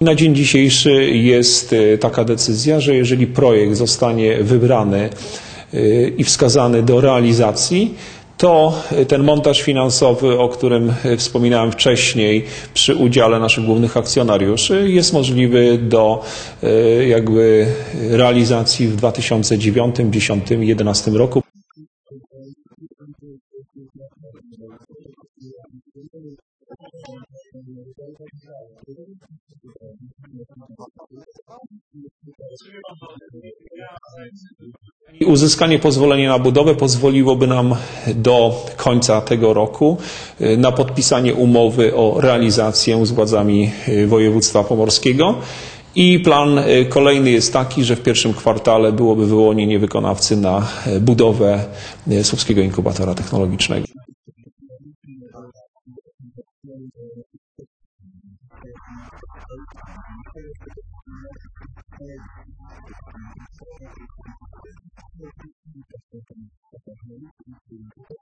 Na dzień dzisiejszy jest e, taka decyzja, że jeżeli projekt zostanie wybrany i wskazany do realizacji, to ten montaż finansowy, o którym e, wspominałem wcześniej, przy udziale naszych głównych akcjonariuszy, jest możliwy do jakby realizacji w 2009, 2010, 2011 roku. Uzyskanie pozwolenia na budowę pozwoliłoby nam do końca tego roku y, na podpisanie umowy o realizację z władzami y, województwa pomorskiego. I plan y, kolejny jest taki, że w pierwszym kwartale byłoby wyłonienie wykonawcy na budowę Słupskiego Inkubatora Technologicznego. Thank you.